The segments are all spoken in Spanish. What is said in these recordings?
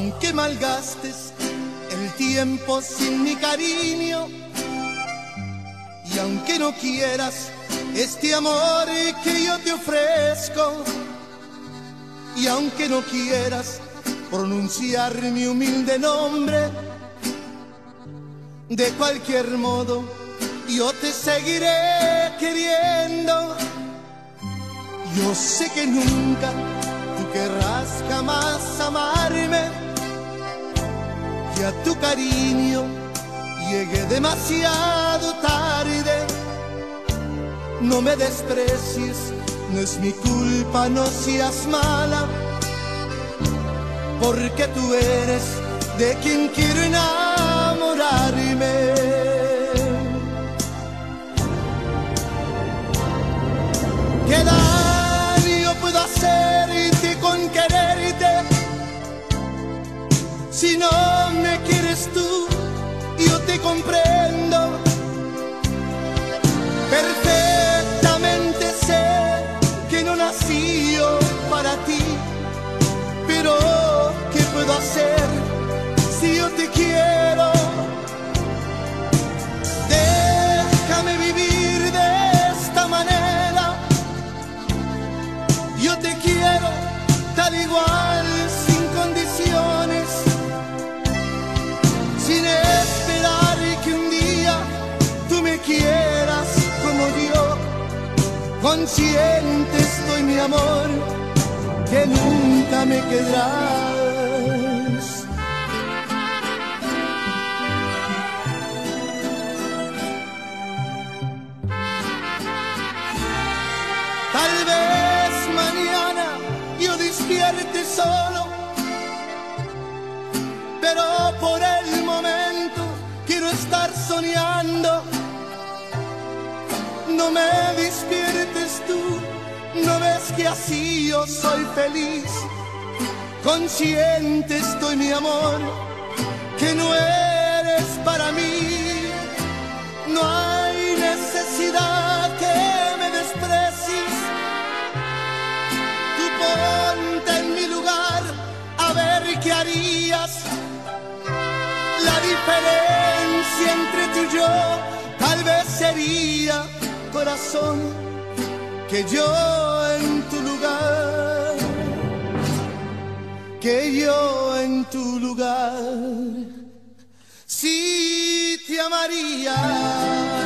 aunque malgastes el tiempo sin mi cariño, y aunque no quieras este amor que yo te ofrezco, y aunque no quieras pronunciar mi humilde nombre, de cualquier modo yo te seguiré queriendo. Yo sé que nunca tú querrás jamás amarme que a tu cariño llegué demasiado tarde. No me desprecies, no es mi culpa, no seas mala, porque tú eres de quien quiero enamorarme. ¿Qué daño puedo hacer hacerte con quererte si no? hacer si yo te quiero? Déjame vivir de esta manera. Yo te quiero tal igual, sin condiciones, sin esperar que un día tú me quieras como yo. Consciente estoy mi amor que nunca me quedará. despierte solo, pero por el momento quiero estar soñando. No me despiertes tú, no ves que así yo soy feliz. Consciente estoy mi amor, que no eres para mí, no hay necesidad La diferencia entre tú y yo tal vez sería, corazón, que yo en tu lugar, que yo en tu lugar, sí te amaría.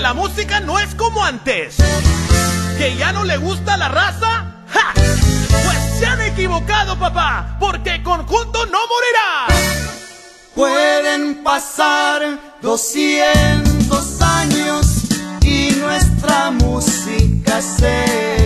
La música no es como antes. ¿Que ya no le gusta la raza? ¡Ja! Pues se han equivocado, papá, porque conjunto no morirá. Pueden pasar 200 años y nuestra música seguirá.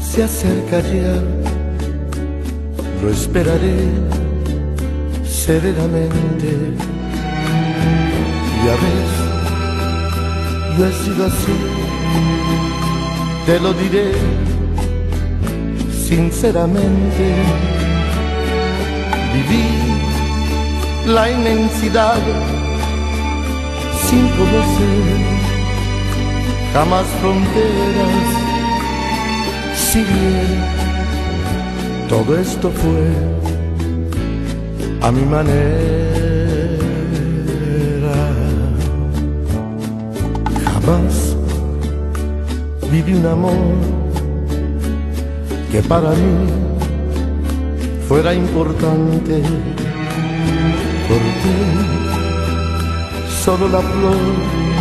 Se acerca ya, lo esperaré serenamente. Ya ves, yo he sido así, te lo diré sinceramente. Viví la inmensidad sin conocer jamás fronteras. Si bien todo esto fue a mi manera, jamás viví un amor que para mí fuera importante. Porque solo la flor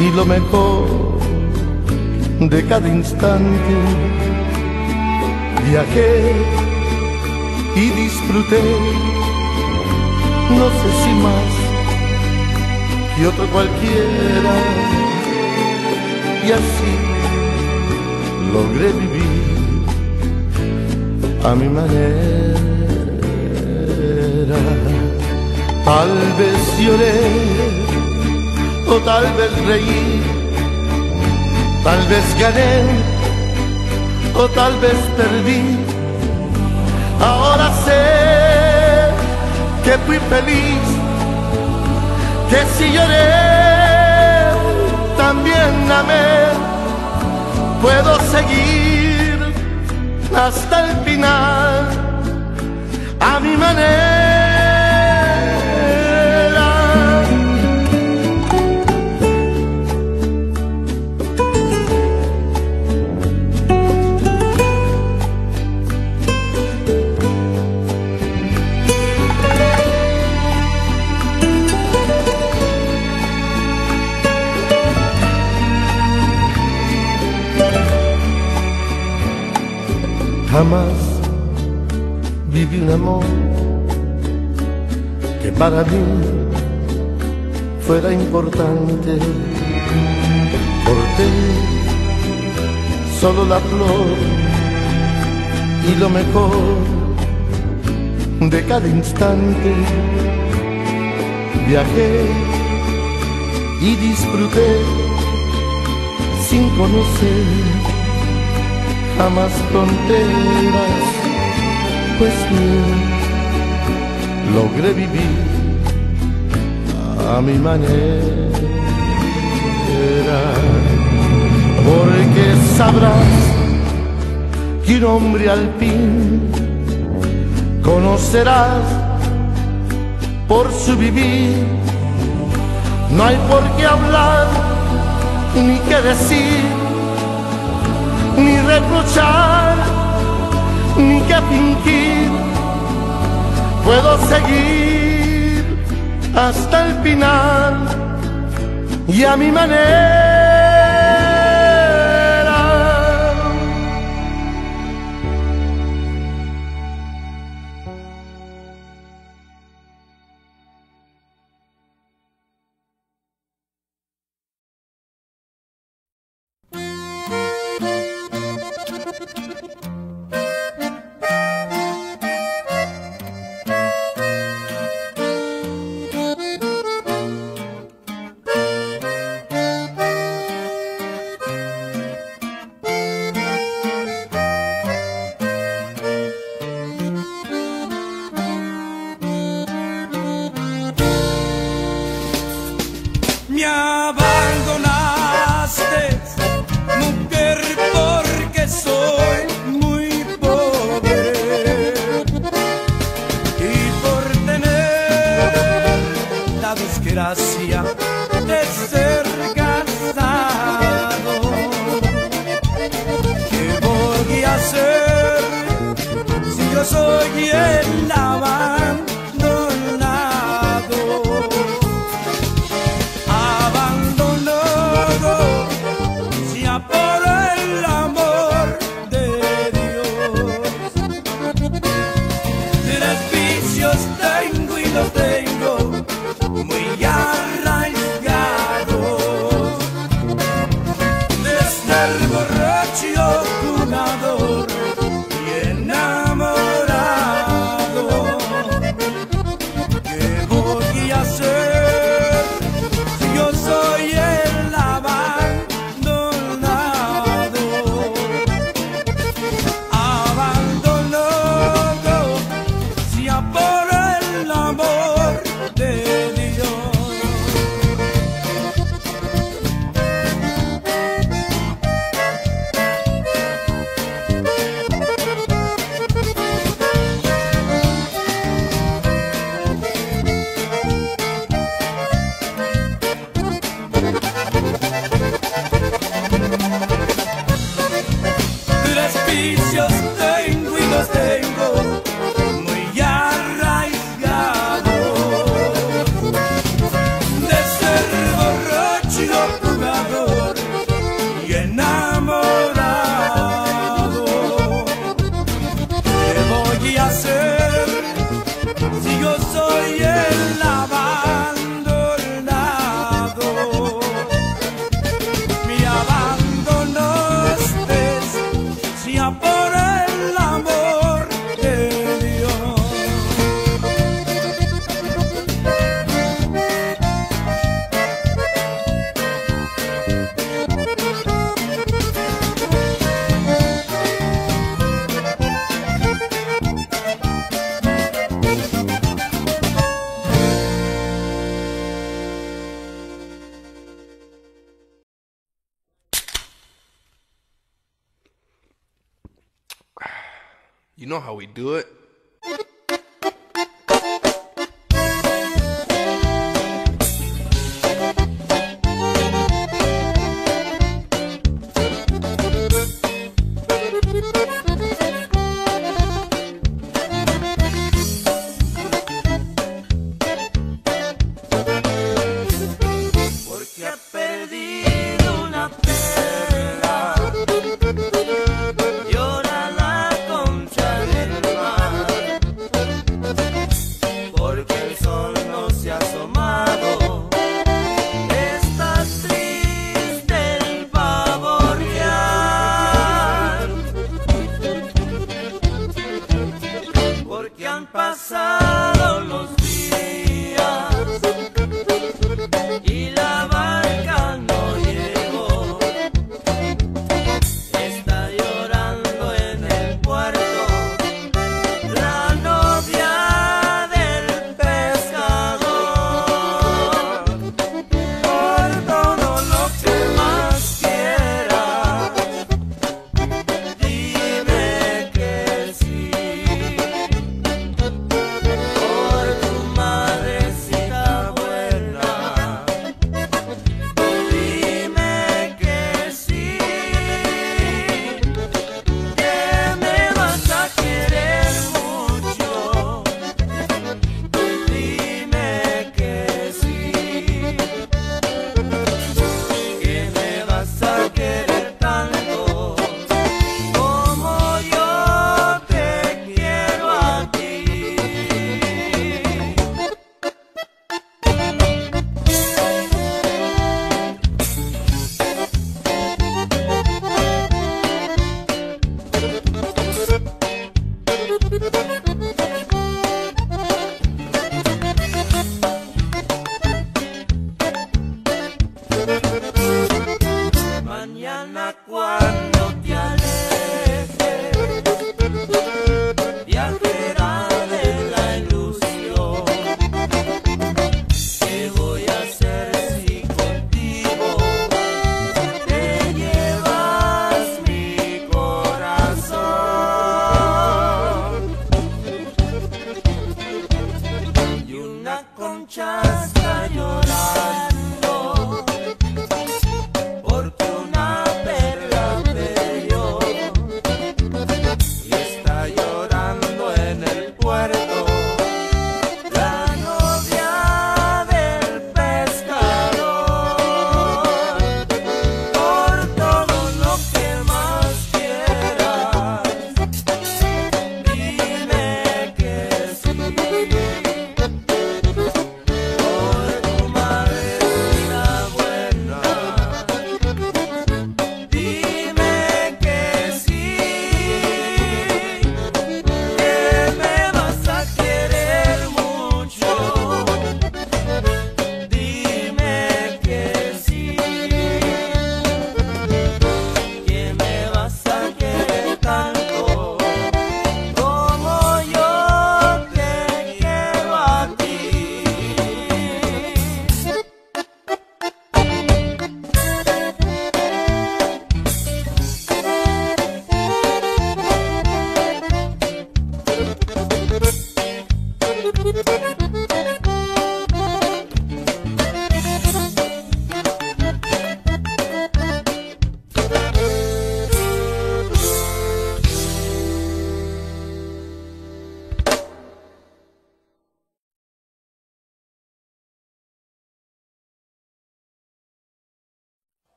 y lo mejor de cada instante. Viajé y disfruté, no sé si más que otro cualquiera. Y así logré vivir a mi manera. Tal vez lloré o tal vez reí, tal vez gané o tal vez perdí. Ahora sé que fui feliz, que si lloré también amé. Puedo seguir hasta el final a mi manera. Jamás viví un amor que para mí fuera importante. Corté solo la flor y lo mejor de cada instante. Viajé y disfruté sin conocer jamás fronteras, pues bien logré vivir a mi manera, porque sabrás que un hombre al fin conocerás por su vivir, no hay por qué hablar ni qué decir ni reprochar, ni que fingir. Puedo seguir hasta el final y a mi manera.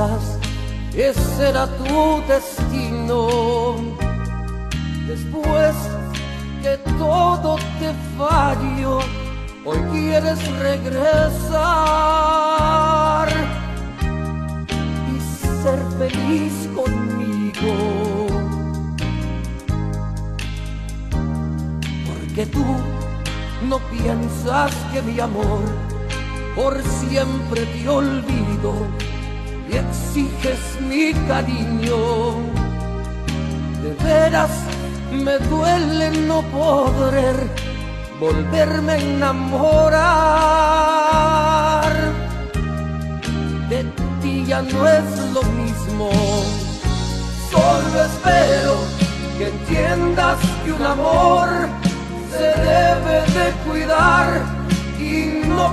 Love.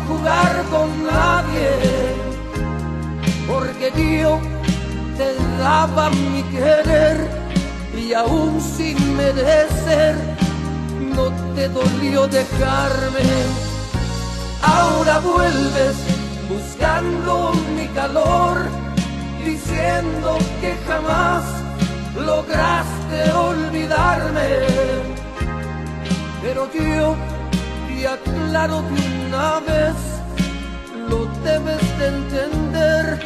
Jugar con nadie, porque yo te daba mi querer y aún sin merecer no te dolió dejarme. Ahora vuelves buscando mi calor, diciendo que jamás lograste olvidarme pero yo te aclaro de una lo debes de entender,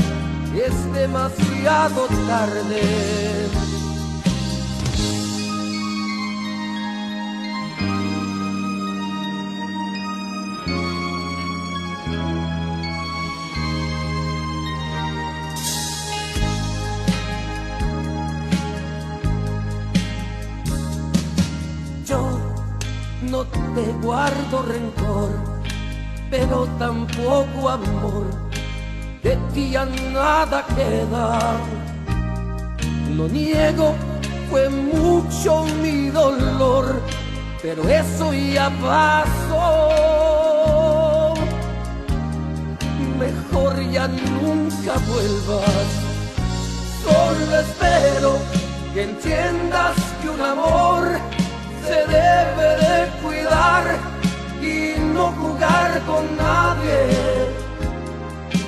es demasiado tarde. Yo no te guardo rencor, pero tampoco amor. De ti ya nada queda. No niego, fue mucho mi dolor, pero eso ya pasó. Mejor ya nunca vuelvas. Solo espero que entiendas que un amor se debe de cuidar no jugar con nadie,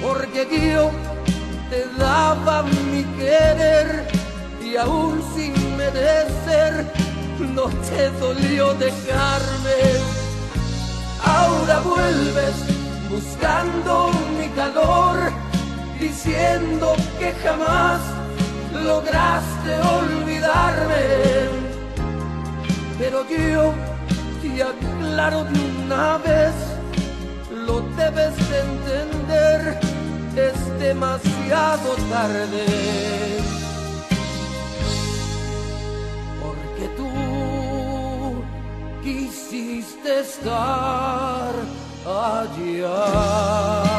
porque yo te daba mi querer y aún sin merecer no te dolió dejarme. Ahora vuelves buscando mi calor, diciendo que jamás lograste olvidarme pero yo te aclaro de una vez, lo debes de entender, es demasiado tarde. Porque tú quisiste estar allá.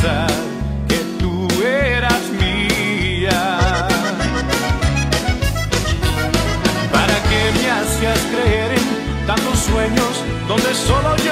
que tú eras mía. ¿Para qué me hacías creer en tantos sueños donde solo yo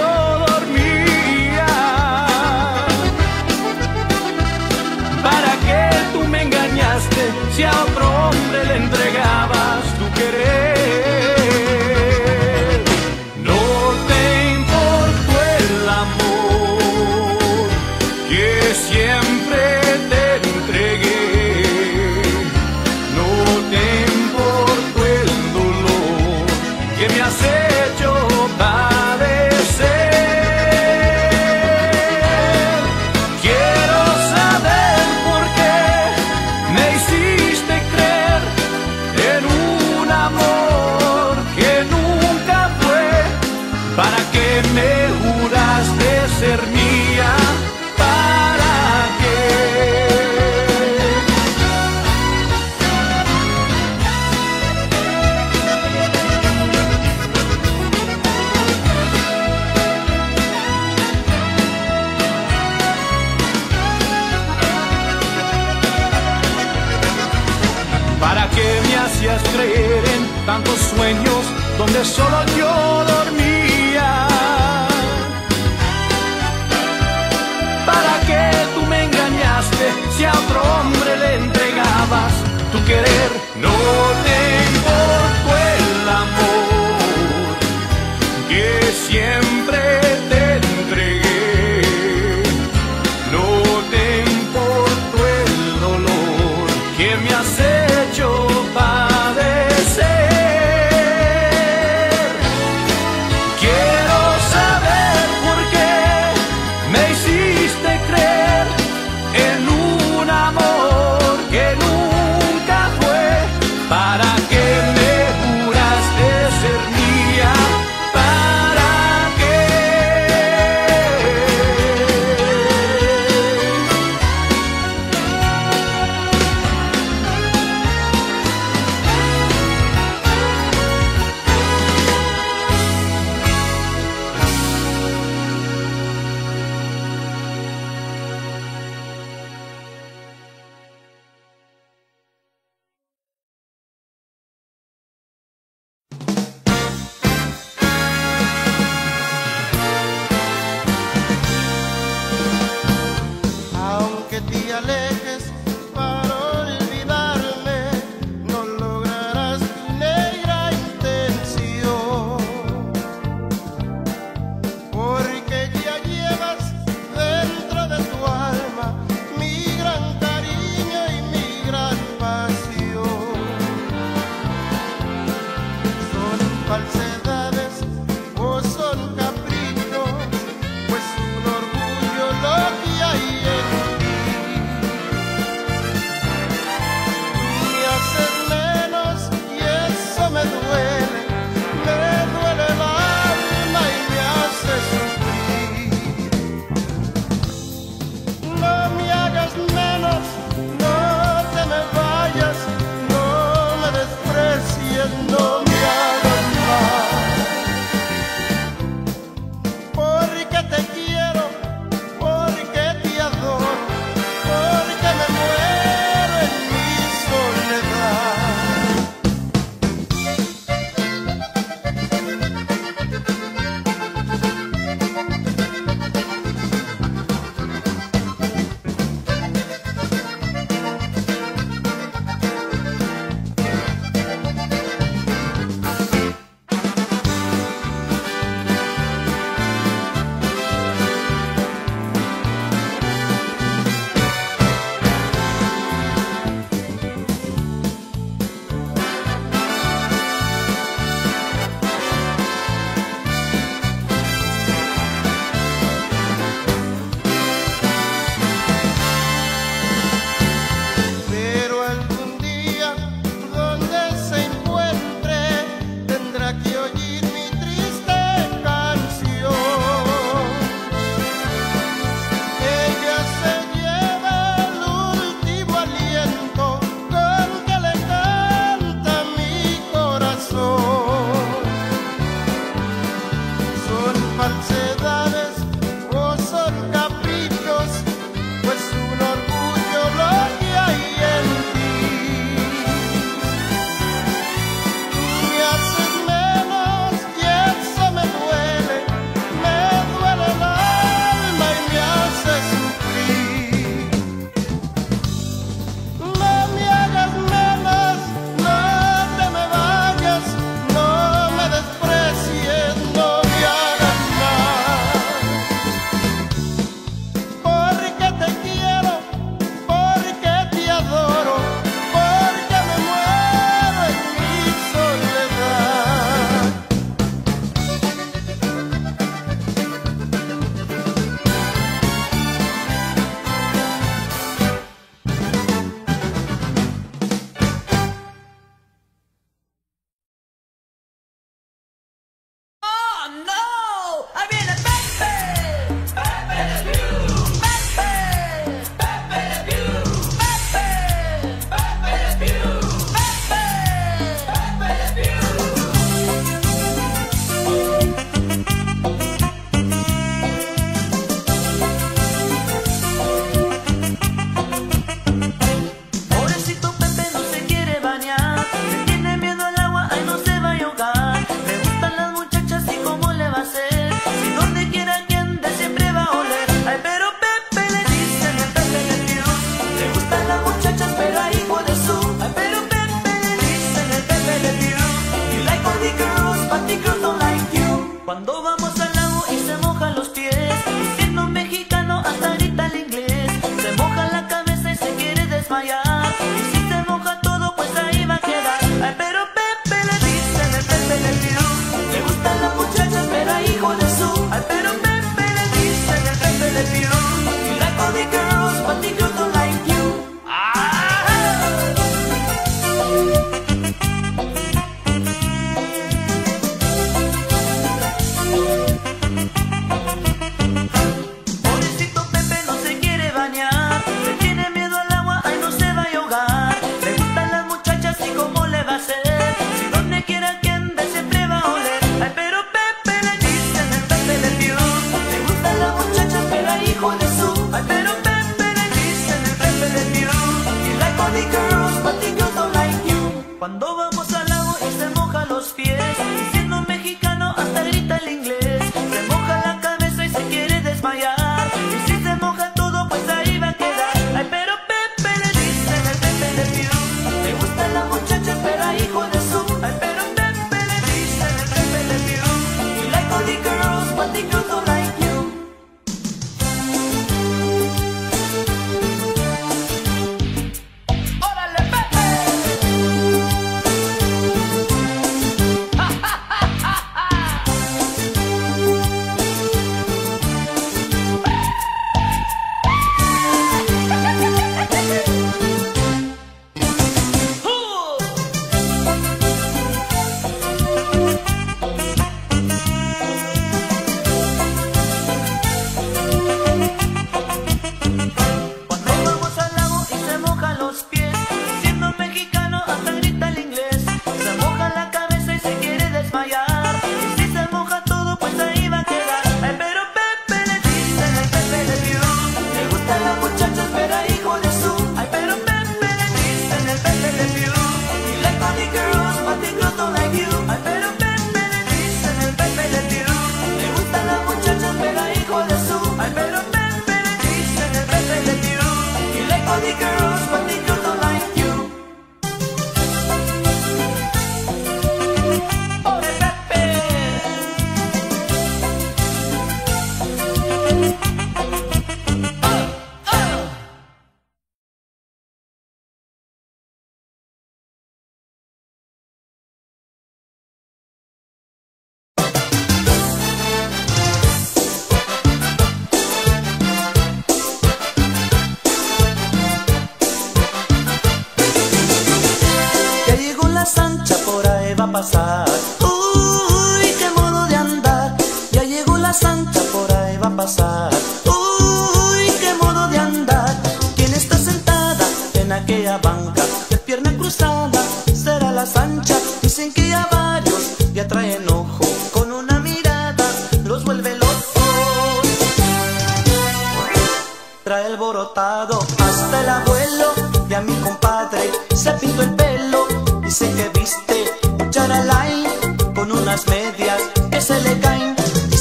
Bye.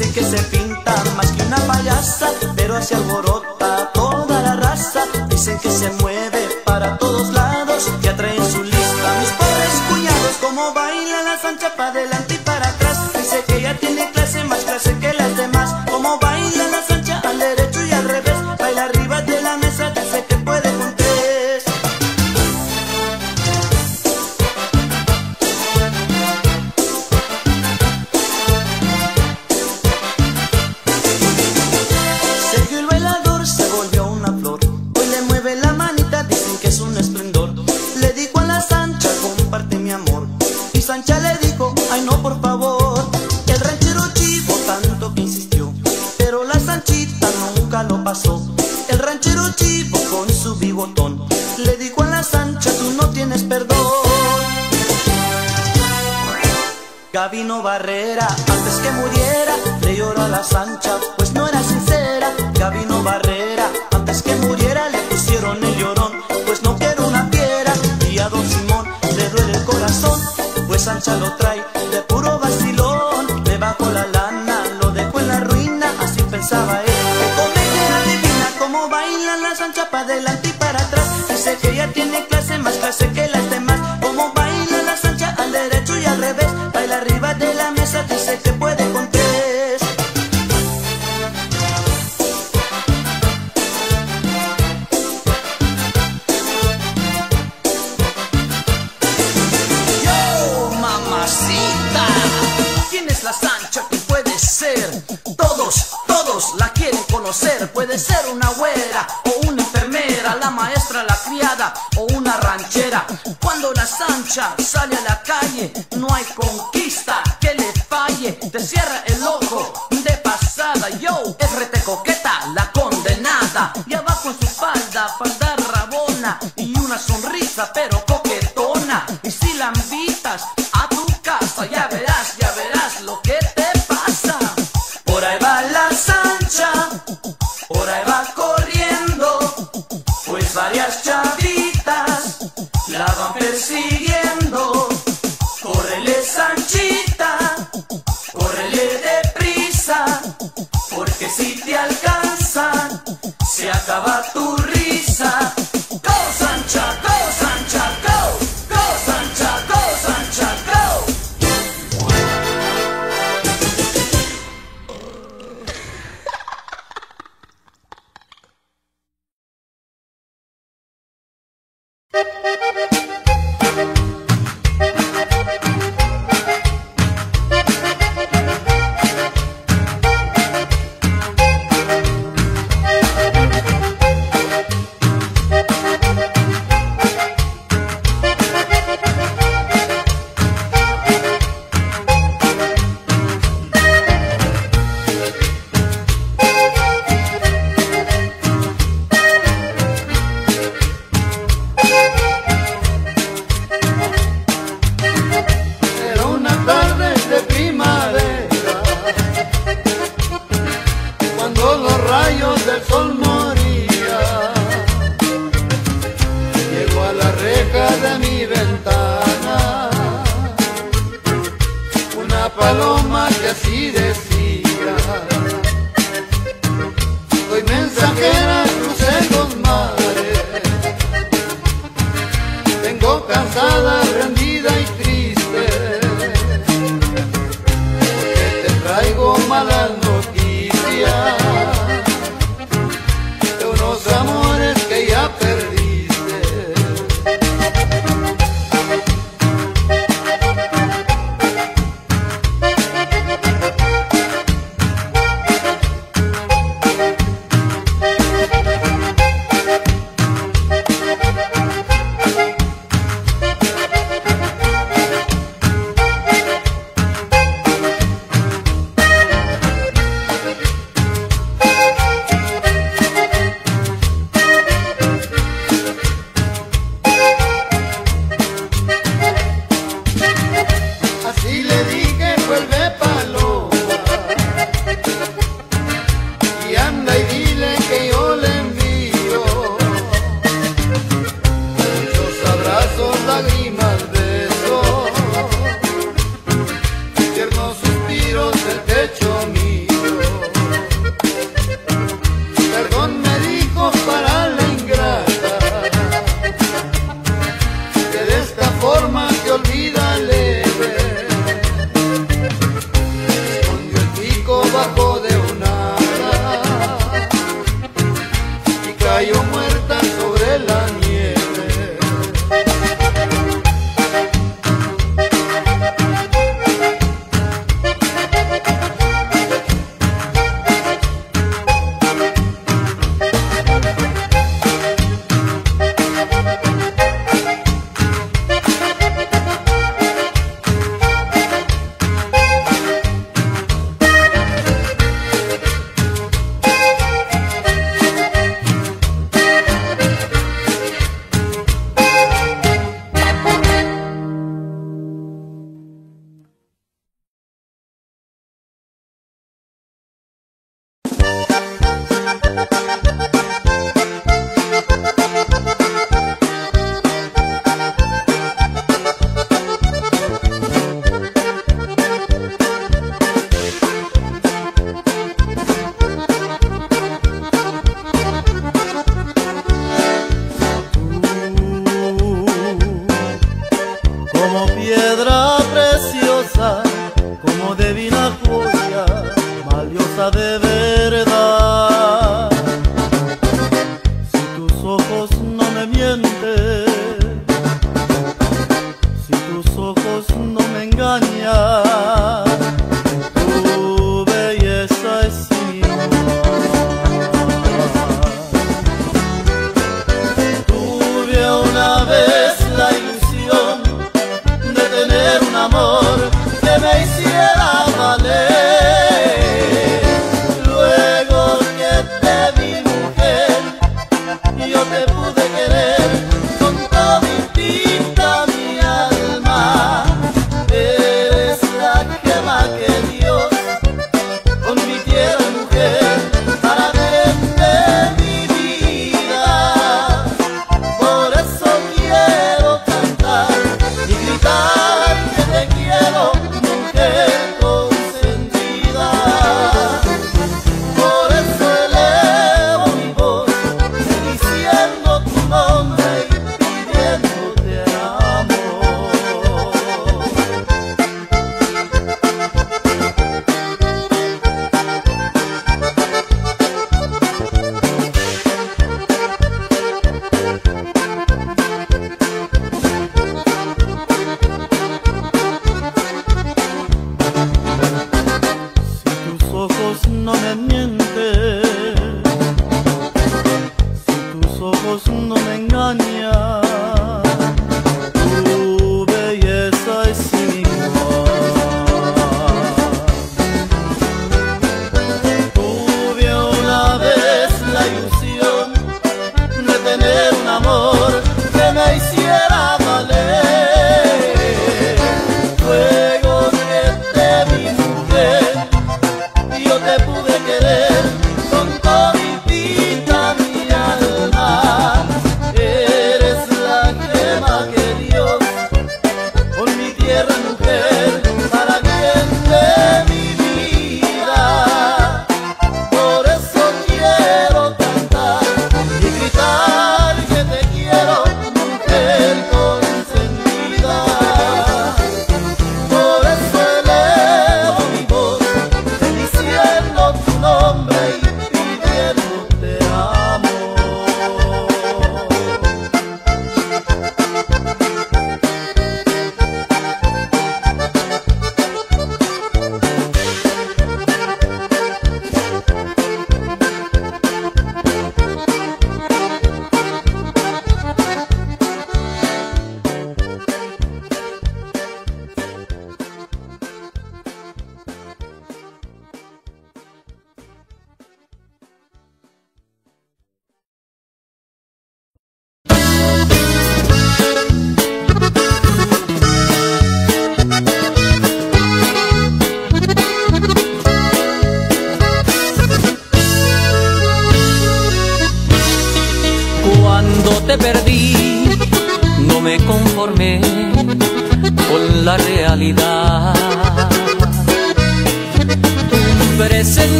Dicen que se pinta más que una payasa, pero así alborota toda la raza. Dicen que se mueve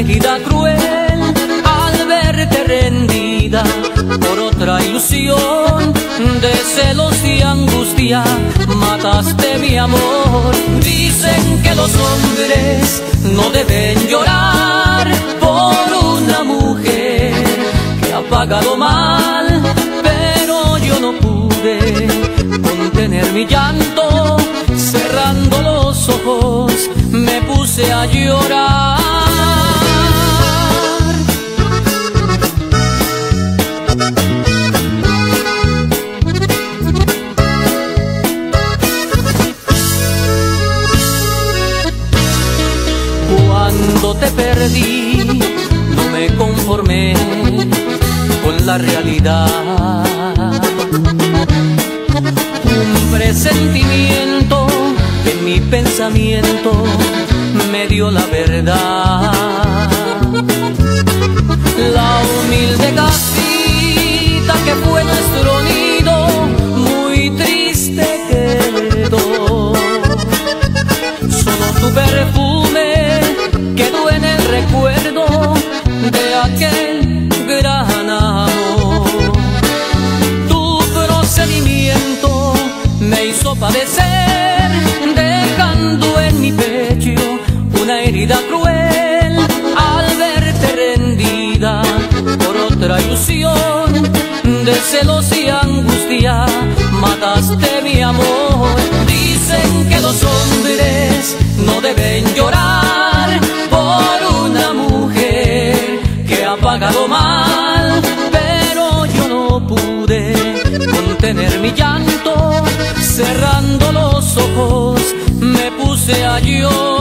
herida cruel al verte rendida por otra ilusión de celos y angustia. Mataste mi amor. Dicen que los hombres no deben llorar por una mujer que ha pagado mal, pero yo no pude contener mi llanto. Cerrando los ojos me puse a llorar. Perdí, no me conformé con la realidad. Un presentimiento en mi pensamiento me dio la verdad. La humilde casita que fue nuestro nido, muy triste quedó. Solo tu perfume padecer, dejando en mi pecho una herida cruel al verte rendida por otra ilusión de celos y angustia. Mataste mi amor. Dicen que los hombres no deben llorar por una mujer que ha pagado mal, pero yo no pude contener mi llanto. Cerrando los ojos me puse a llorar.